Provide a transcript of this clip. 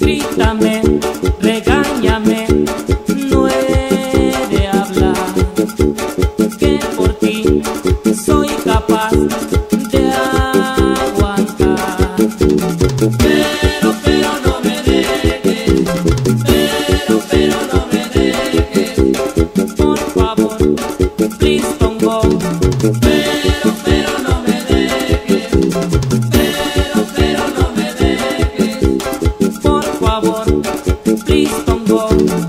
Grítame, regáñame, no he de hablar, que por ti soy capaz de Oh.